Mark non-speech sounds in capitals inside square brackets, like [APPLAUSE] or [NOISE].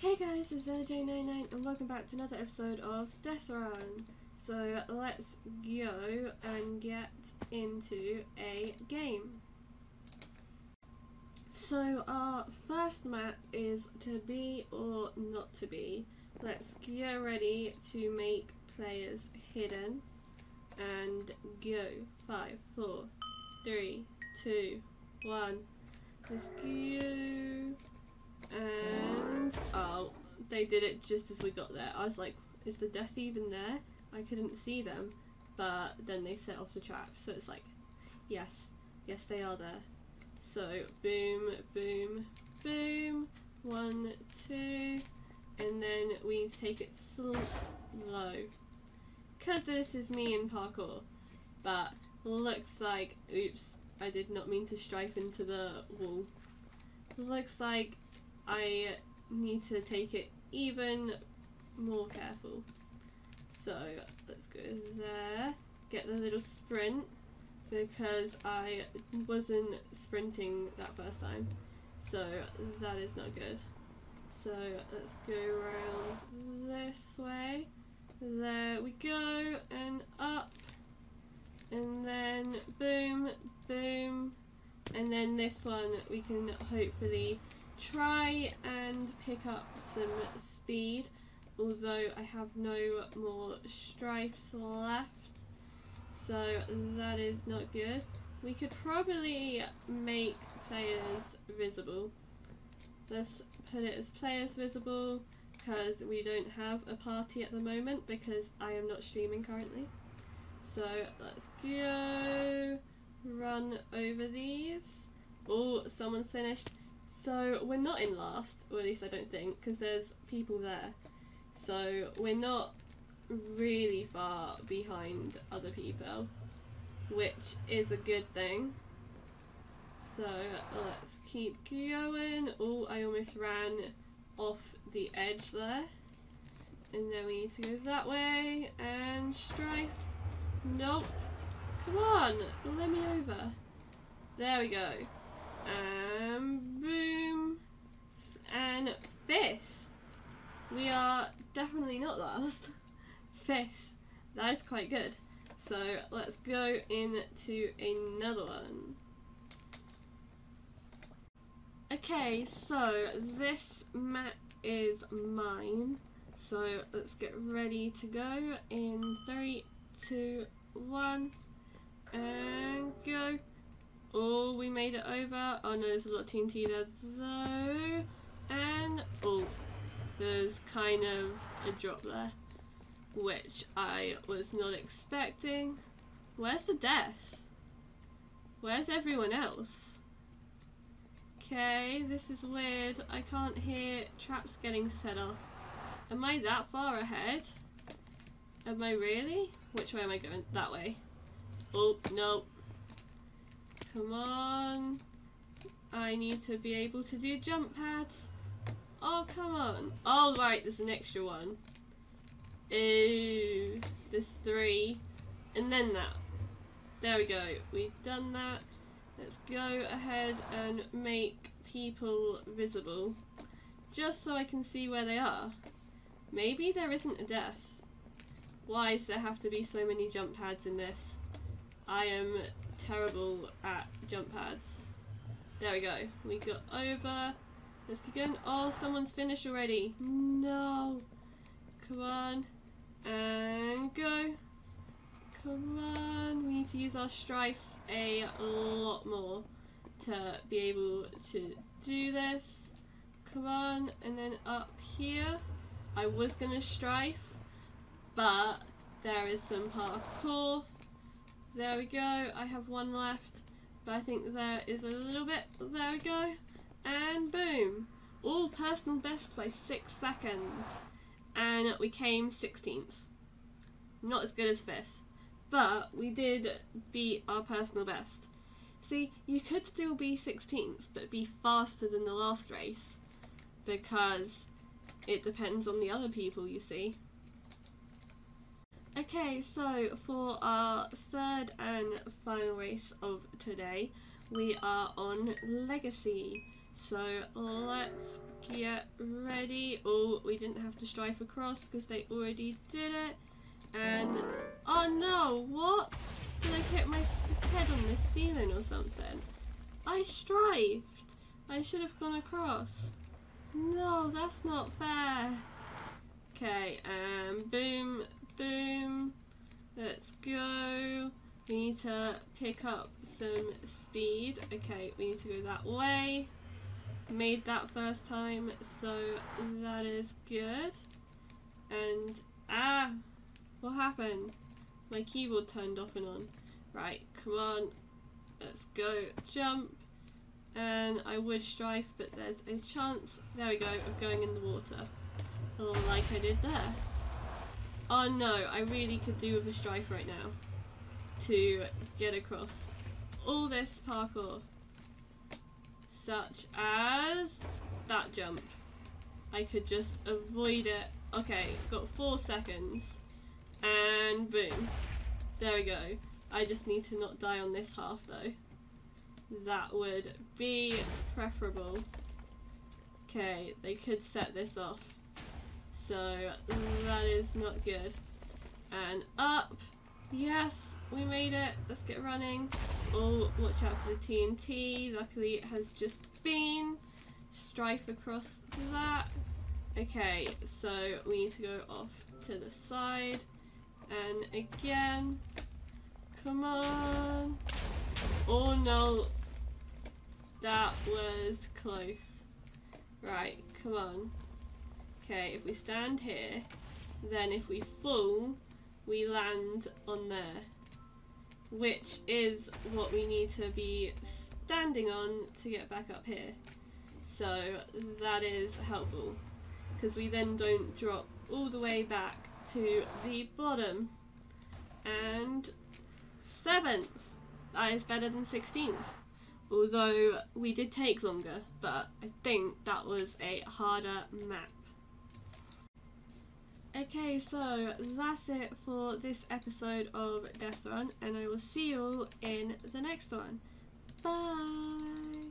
Hey guys, it's ellaj99 and welcome back to another episode of Death Run. So let's go and get into a game. So our first map is to be or not to be. Let's get ready to make players hidden and go. Five, four, three, two, one. Let's go. And oh, they did it just as we got there. I was like, is the death even there? I couldn't see them, but then they set off the trap. So it's like, yes, yes they are there. So boom, boom, boom. One, two, and then we take it slow. Cause this is me in parkour, but looks like, oops, I did not mean to strife into the wall. Looks like I need to take it even more careful. So let's go there, get the little sprint because I wasn't sprinting that first time. So that is not good. So let's go around this way. There we go, and up, and then boom, boom, and then this one we can hopefully try and pick up some speed although I have no more strifes left so that is not good. We could probably make players visible. Let's put it as players visible because we don't have a party at the moment because I am not streaming currently. So let's go run over these. Oh someone's finished so we're not in last, or at least I don't think, because there's people there. So we're not really far behind other people, which is a good thing. So let's keep going. Oh, I almost ran off the edge there. And then we need to go that way and strife. Nope. Come on, let me over. There we go. And boom. And fifth. We are definitely not last. [LAUGHS] Fifth. That is quite good. So let's go into another one. Okay, so this map is mine. So let's get ready to go in three, two, one, and go. Oh, we made it over. Oh no, there's a lot of TNT there though. And, oh, there's kind of a drop there. Which I was not expecting. Where's the death? Where's everyone else? Okay, this is weird. I can't hear traps getting set off. Am I that far ahead? Am I really? Which way am I going? That way. Oh, no. Come on. I need to be able to do jump pads. Oh, come on. Oh, right, there's an extra one. Ooh, there's three. And then that. There we go. We've done that. Let's go ahead and make people visible. Just so I can see where they are. Maybe there isn't a death. Why does there have to be so many jump pads in this? I am terrible at jump pads. There we go. We got over. Let's keep going. Oh, someone's finished already. No. Come on. And go. Come on. We need to use our strifes a lot more to be able to do this. Come on. And then up here. I was going to strife. But there is some parkour there we go. I have one left. But I think there is a little bit. There we go. And boom. All personal best by six seconds. And we came 16th. Not as good as 5th. But we did beat our personal best. See, you could still be 16th, but be faster than the last race. Because it depends on the other people, you see. Okay, so for our third and final race of today, we are on Legacy. So let's get ready. Oh, we didn't have to strife across because they already did it. And oh no, what? Did I hit my head on the ceiling or something? I strifed. I should have gone across. No, that's not fair. Okay, um, boom, boom. Let's go. We need to pick up some speed. Okay, we need to go that way. Made that first time, so that is good. And, ah, what happened? My keyboard turned off and on. Right, come on. Let's go. Jump. And I would strife, but there's a chance, there we go, of going in the water. Oh, like I did there. Oh no, I really could do with a strife right now to get across all this parkour. Such as that jump. I could just avoid it. Okay, got four seconds. And boom. There we go. I just need to not die on this half though. That would be preferable. Okay, they could set this off. So that is not good. And up. Yes, we made it. Let's get running. Oh, watch out for the TNT. Luckily it has just been. Strife across that. Okay, so we need to go off to the side. And again. Come on. Oh no. That was close. Right, come on. Okay, if we stand here, then if we fall, we land on there. Which is what we need to be standing on to get back up here. So that is helpful. Because we then don't drop all the way back to the bottom. And seventh. That is better than 16th. Although we did take longer, but I think that was a harder map. Okay, so that's it for this episode of Death Run, and I will see you all in the next one. Bye!